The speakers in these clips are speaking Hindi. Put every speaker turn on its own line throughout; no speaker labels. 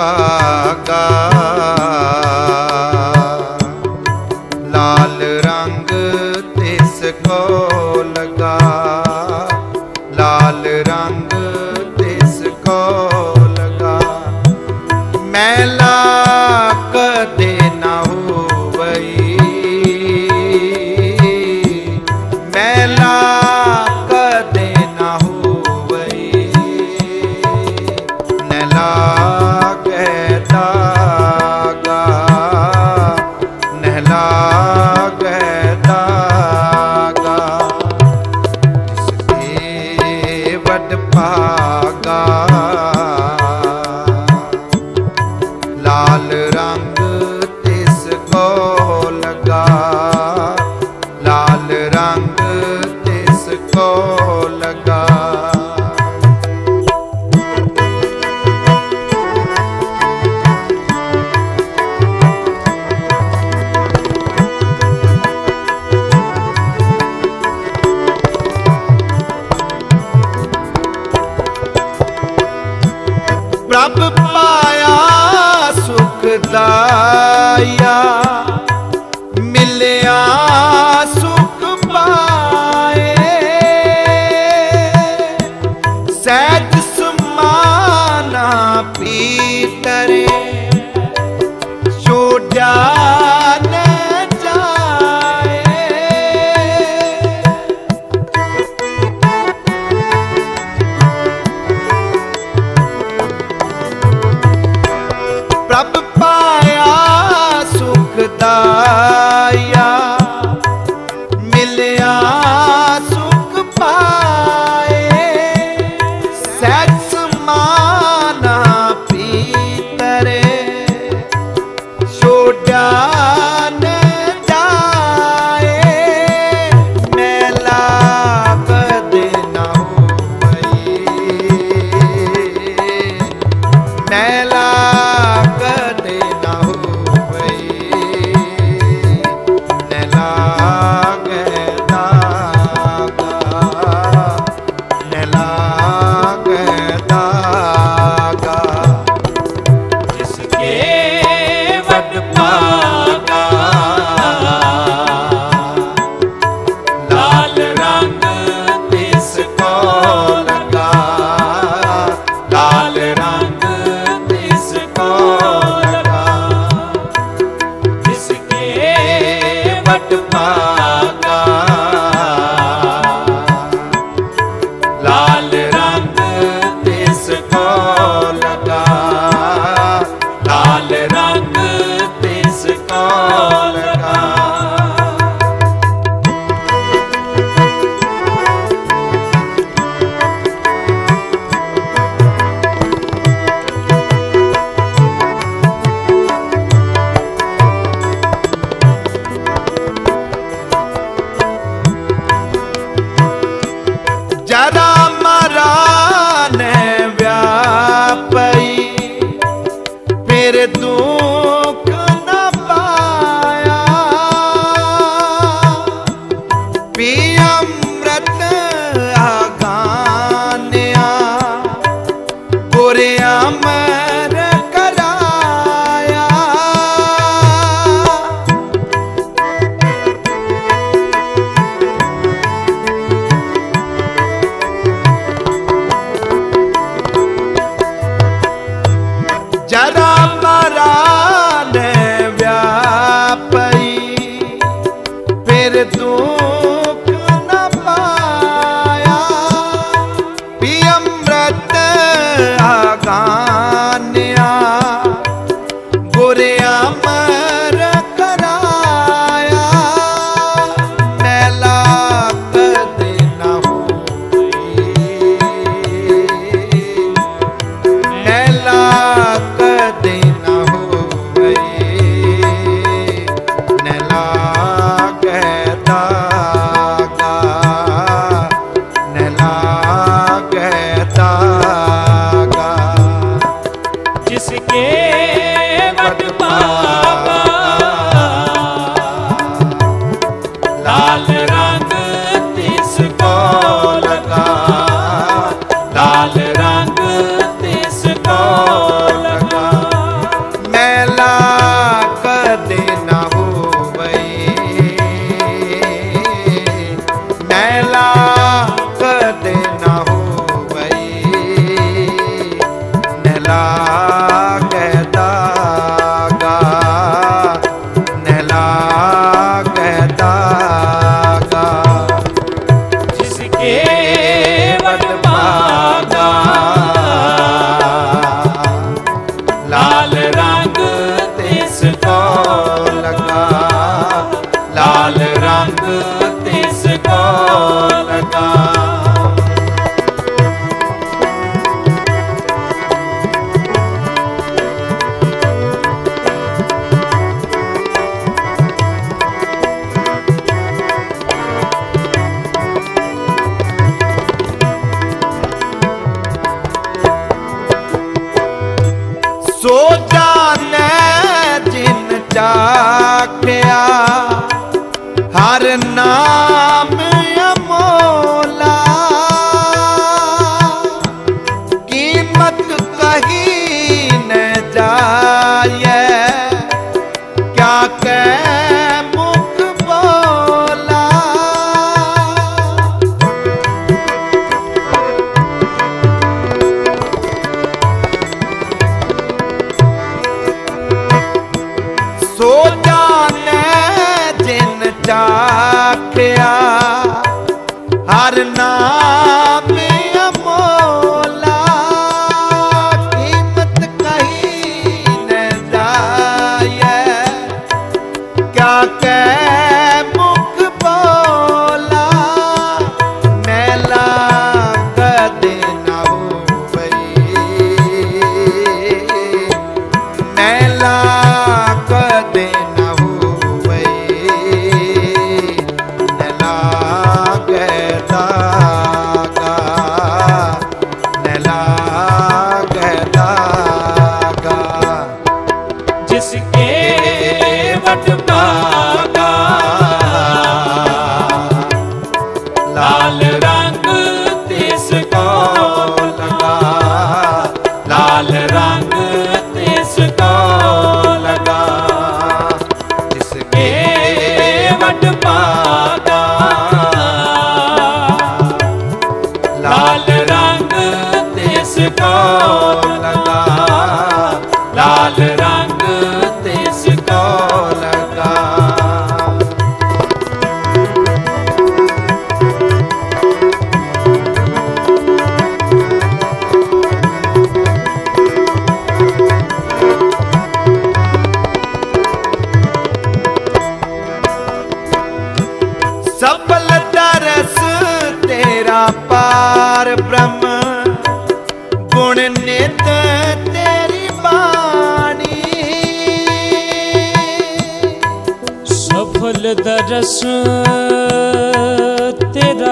paz.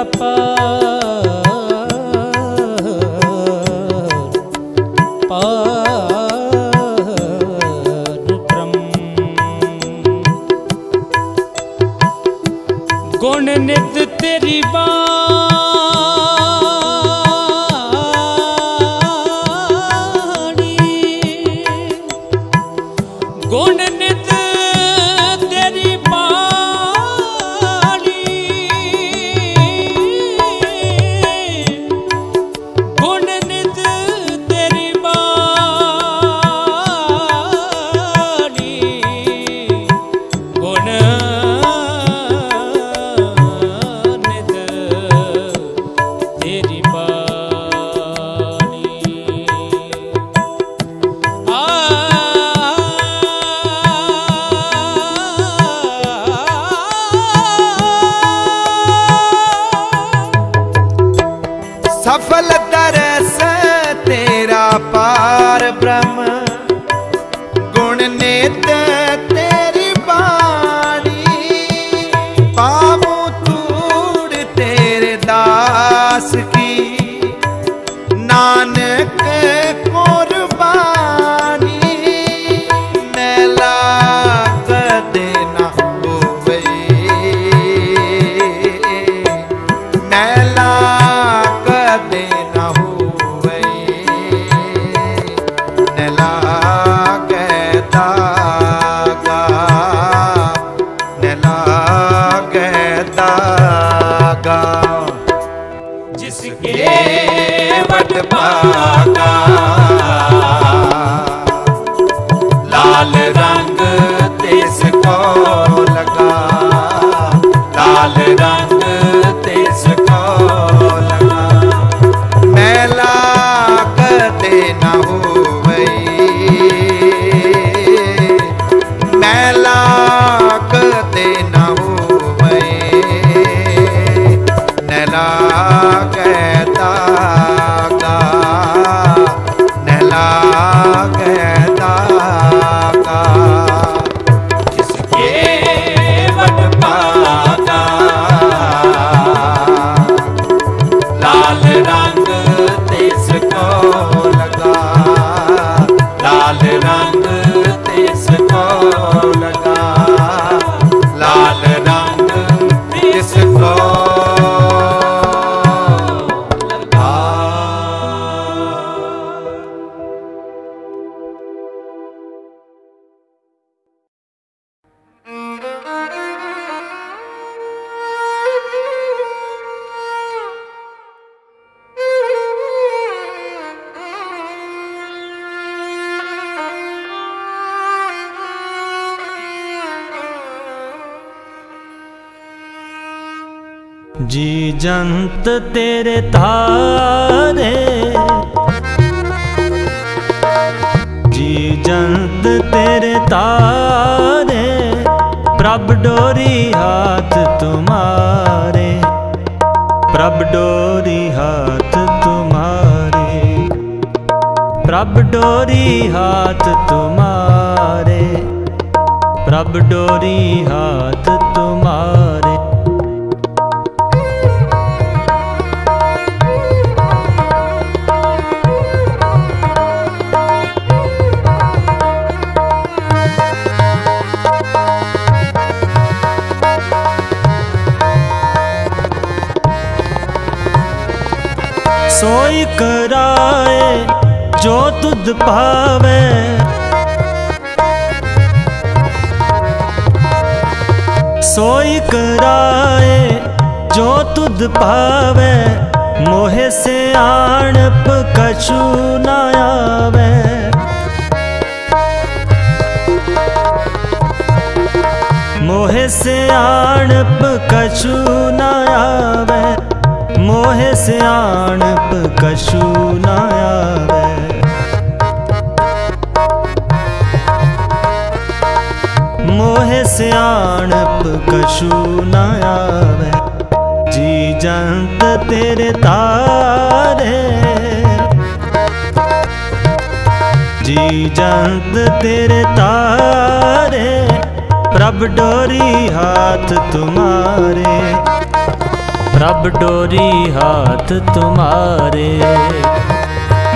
तेरा passe que तारे ਬੁੱਧ ਪਾਵੇ ਸੋਈ ਕਰਾਏ ਜੋ ਤੁਧ ਪਾਵੇ ਮੋਹਿ ਸਿਆਣਪ ਕਛੂ ਨਾ ਆਵੇ। ਮੋਹਿ ਸਿਆਣਪ ਕਛੂ ਨਾ ਆਵੇ। ਮੋਹਿ ਸਿਆਣਪ ਕਛੂ ਨਾ
ਆਵੇ। मोहे से आणप कछु न आवे। जी जंत तेरे तारे जी जंत तेरे तारे प्रभ डोरी हाथ तुम्हारे। प्रभ डोरी हाथ तुम्हारे।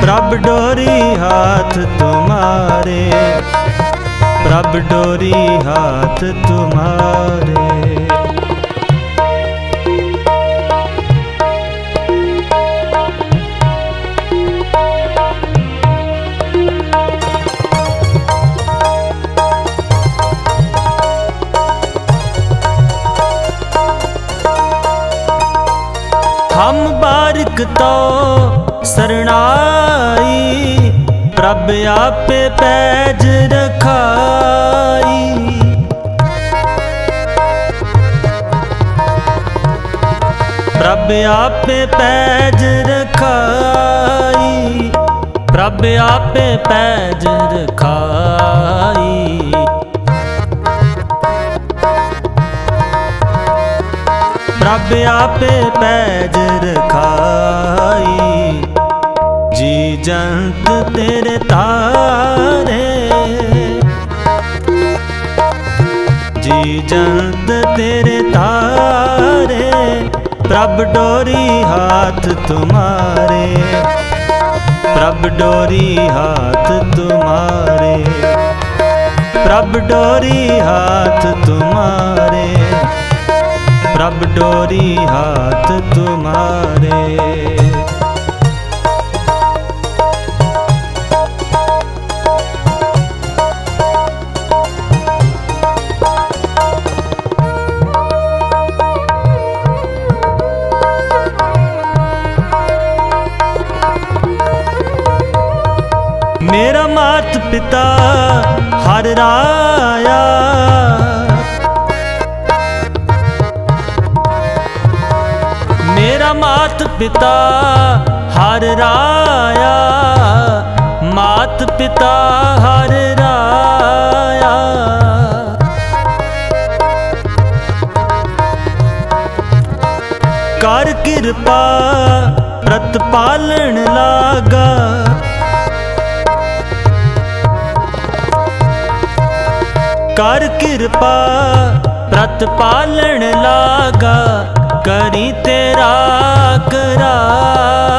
प्रभ डोरी हाथ तुम्हारे। प्रभ डोरी हाथ तुम्हारे। हम बारिक तो शरणाई प्रभ आपे पैज रखाई। प्रभ आपे पैज रखाई। प्रभ आपे पैज रखाई। प्रभ आपे पैज रखाई। जी जंत तेरे तारे। जी जंत तेरे तारे, प्रभ डोरी हाथ तुम्हारे। प्रभ डोरी हाथ तुम्हारे। प्रभ डोरी हाथ तुम्हारे। प्रभ डोरी हाथ तुम्हारे। पिता हर राया। मेरा मात पिता हर राया। मात पिता हर राया। कर कृपा, प्रतपालन लागा। कर कृपा प्रतपालन लागा करी तेरा कराया करी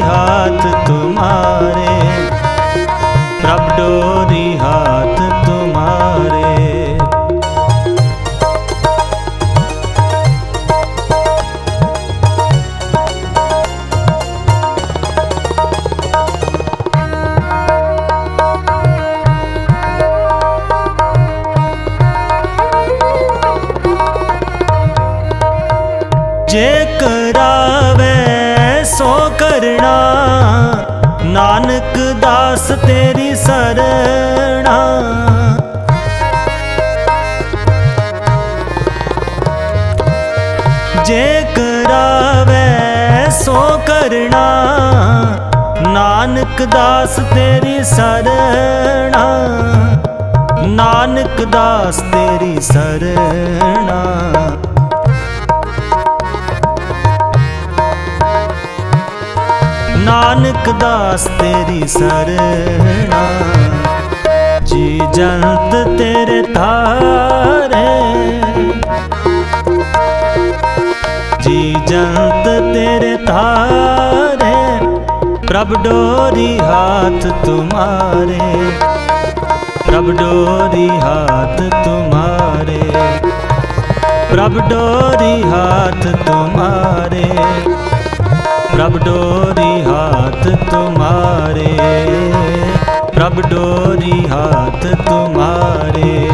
हाथ तुम्हारे
सो करना नानक दास तेरी सरना जे करावे सो करना नानक दास तेरी सरना नानक दास तेरी नानक दास तेरी सरना। जी जंत तेरे तारे जी जंत तेरे तारे प्रभ डोरी हाथ तुम्हारे। प्रभ डोरी हाथ तुम्हारे। प्रभ डोरी हाथ तुम्हारे। प्रभ डोरी हाथ तुम्हारे। प्रभ डोरी हाथ तुम्हारे।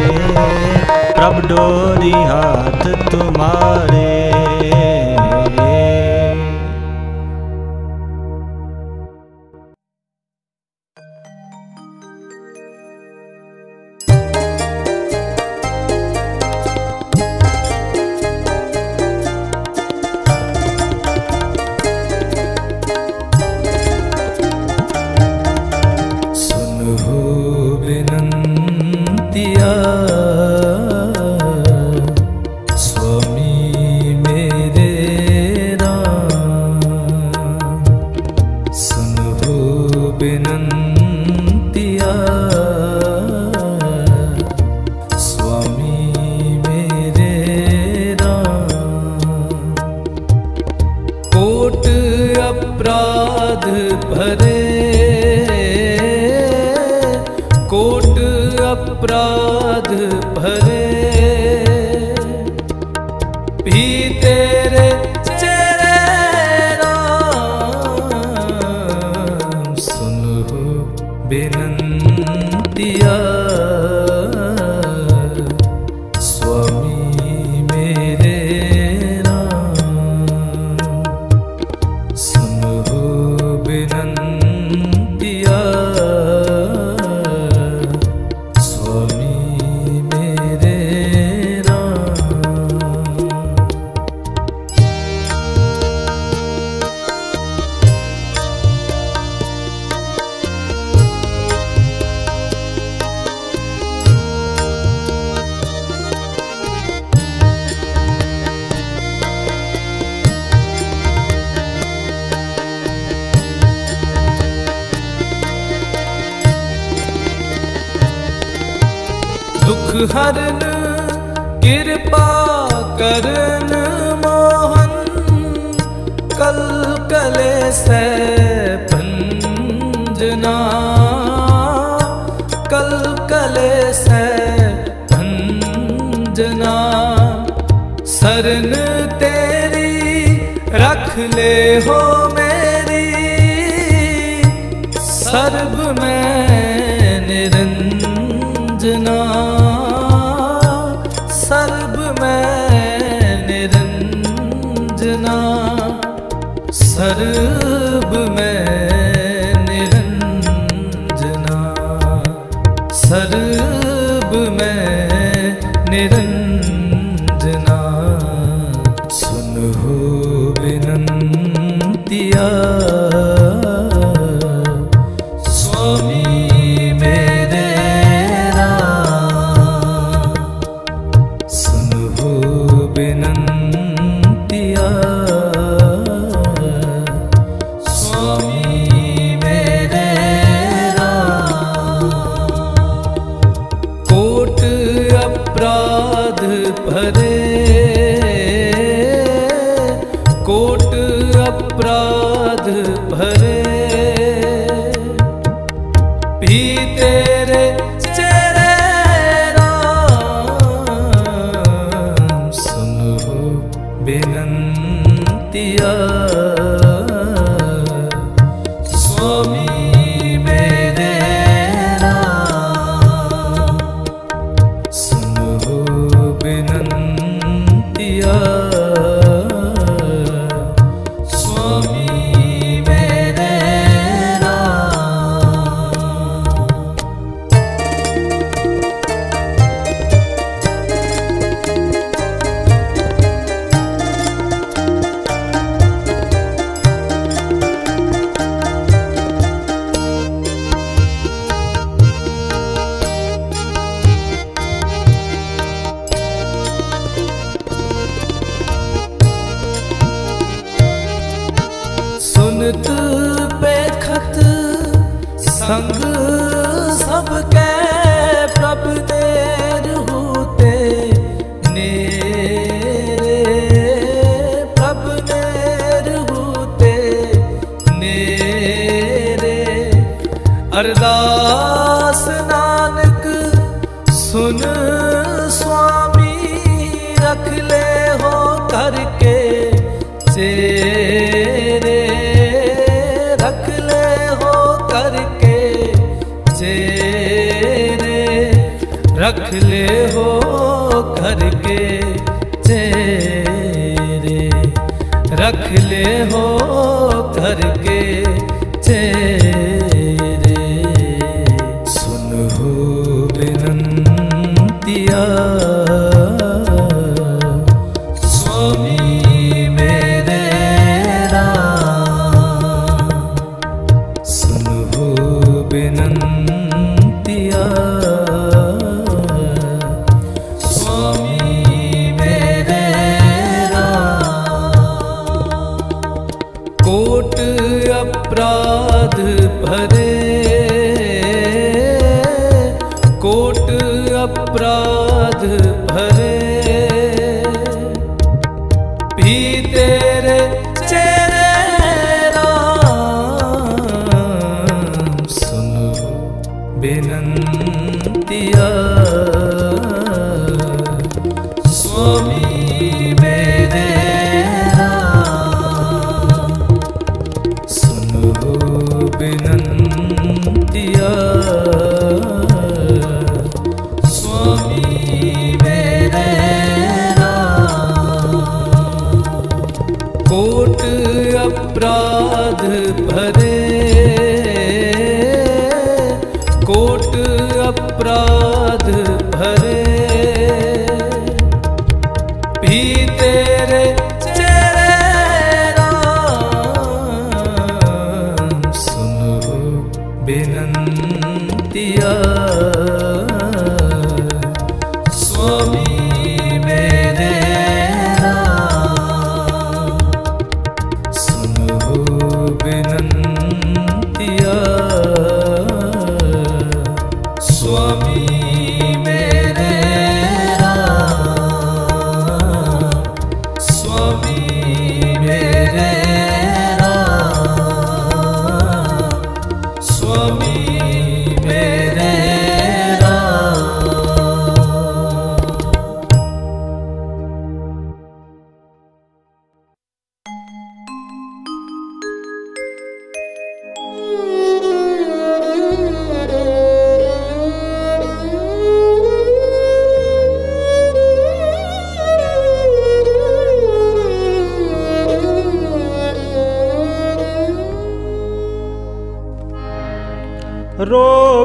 प्रभ डोरी हाथ तुम्हारे।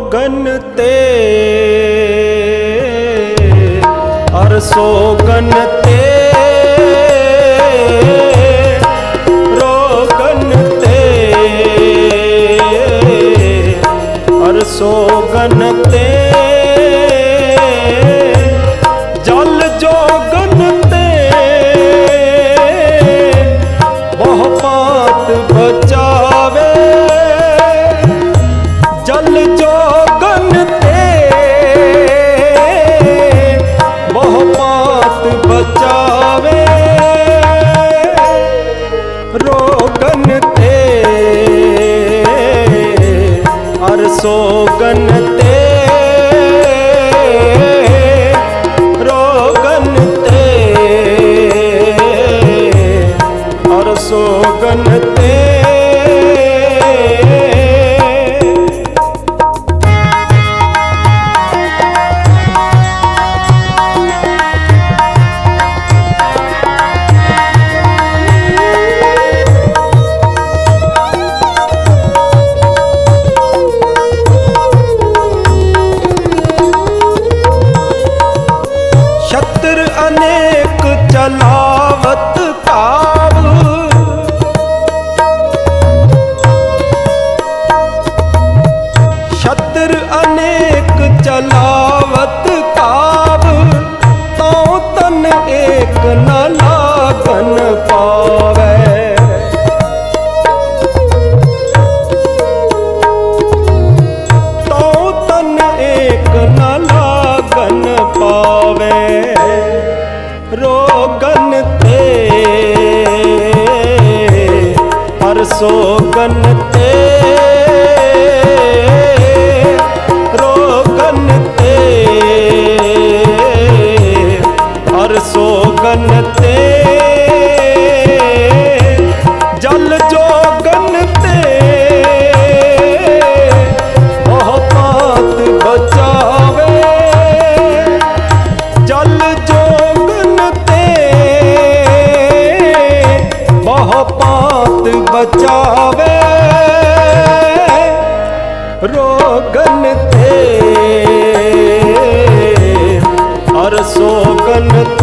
रोगन ते गनते सोगन ते रोगन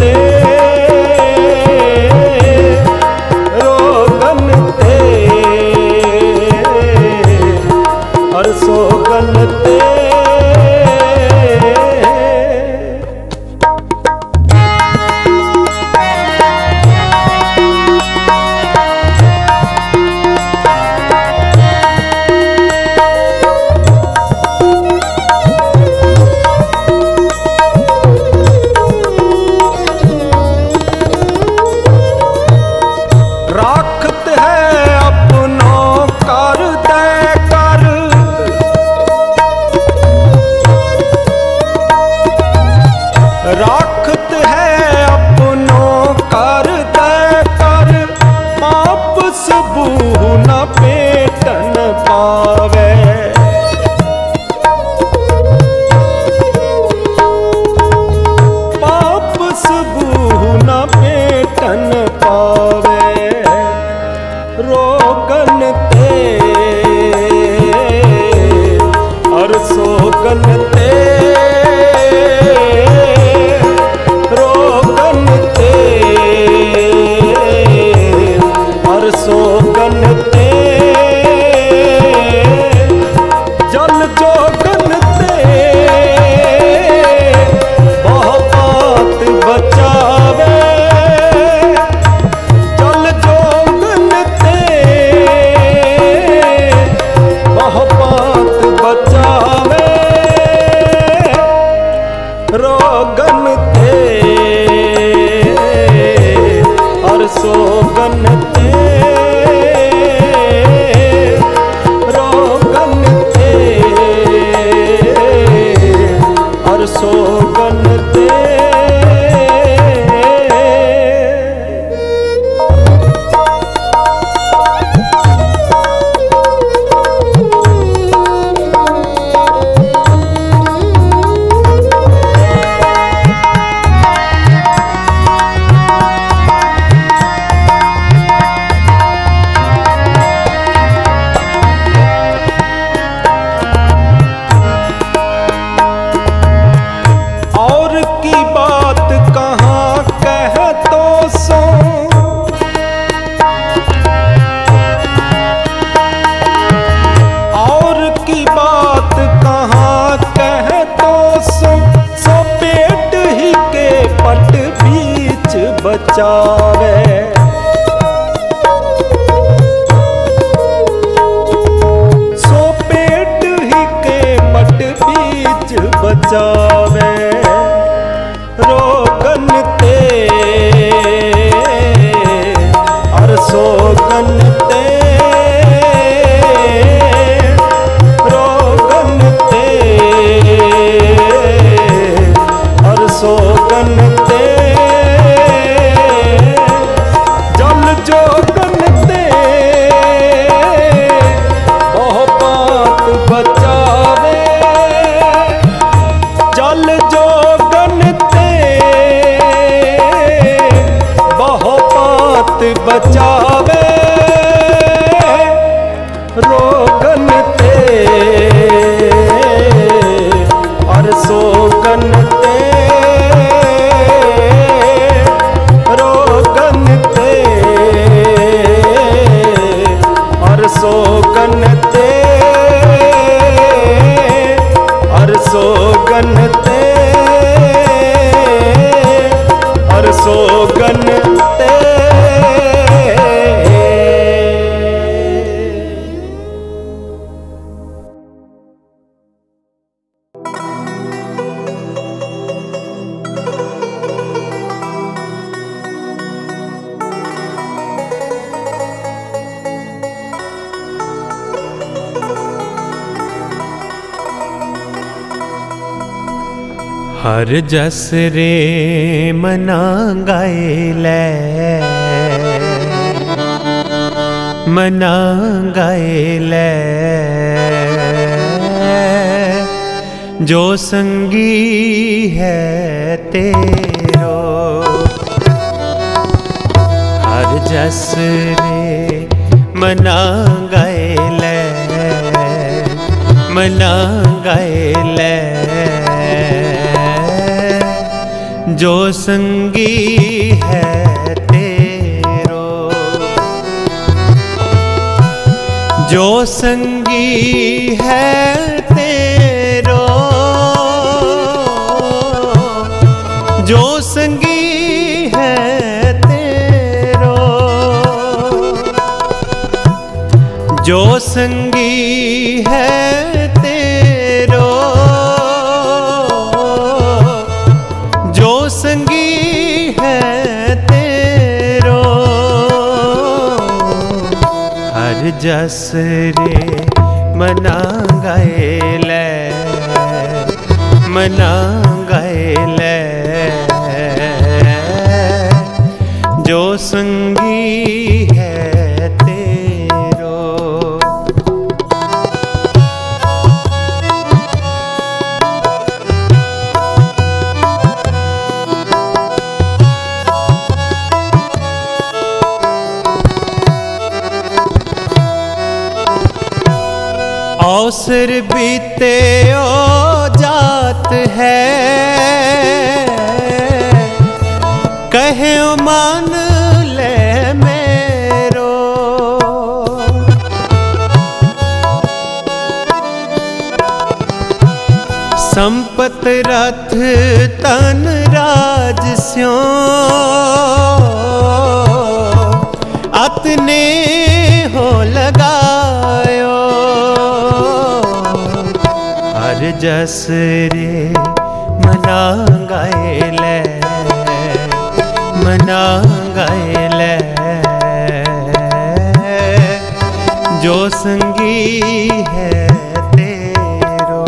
de की और जस रे मना गैले मना गैले जो संगी है तेरो, हर जस रे मना गैले मना गैले जो संगी है तेरो। जो संगी है तेरो। जो संगी है तेरो। जो संगी है
जस मना गए ले मना गए ले। जो संगी अवसर बीते ओ जात है। कहे मान जस रे मना गाए ले मना गाए ले। जो संगी है तेरो,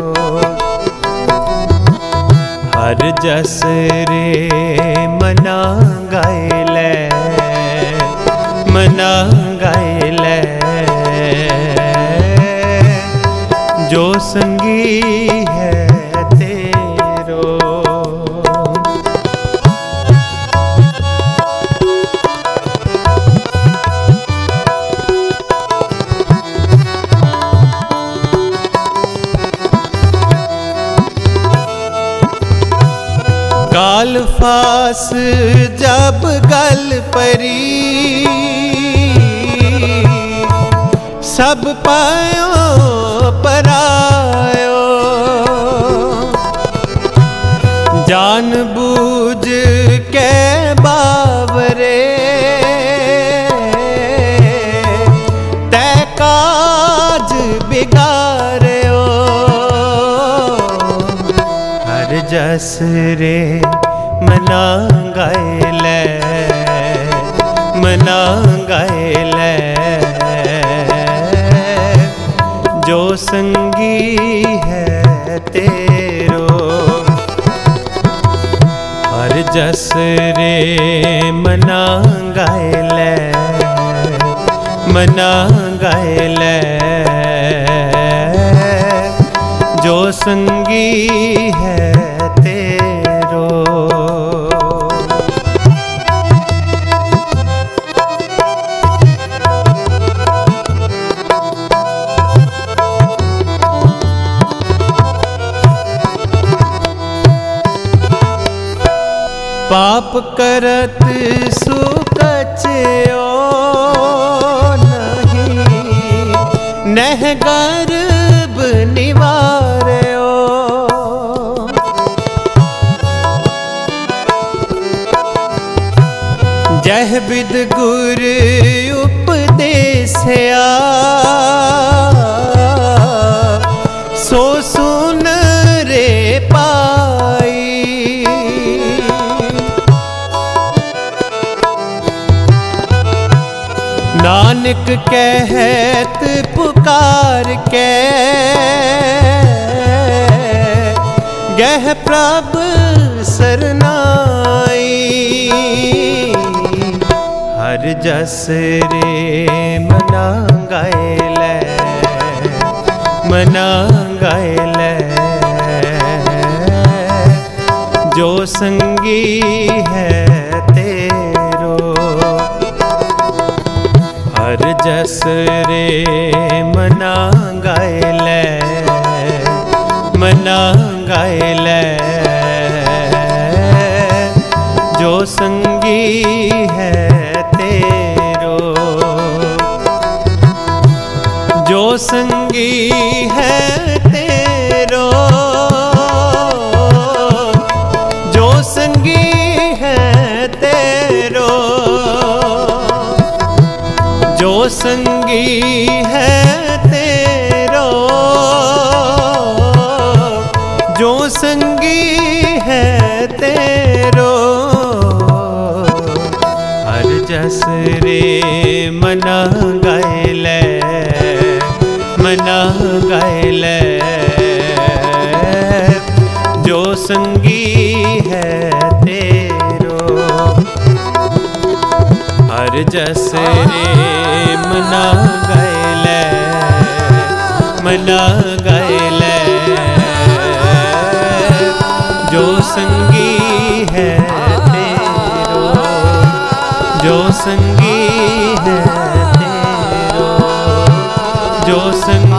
हर जस रे मना गाए ले, मना संगी है तेरो। काल फास जब गल परी सब पायो परायो जान बूझ के बावरे। तै काज बिगाड़ो हर जस रे मना गाए ले, मना गए ले। जो संगी है तेरो। हर जस रे मना गाए ले मना गाए ले। जो संगी है पाप करत सुकचयो नहीं नह गर्भ निवार्यो जह विद गुर नानक कहत पुकार के। गह प्रभ सरनाई। हर जस रे मना गायलै मना गायलै जो संगी है हर जस रे मना गायलै मना गायलै जो संगी है तेरो जो संगी है तेरो संगी है तेरो। जो संगी है तेरो। हर जस रे मना गए ले, मना गए जो जस रे मना गैल मना गैल जो संगी है तेरो, जो संगी है तेरो, जो संगी